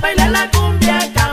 baila la cumbia.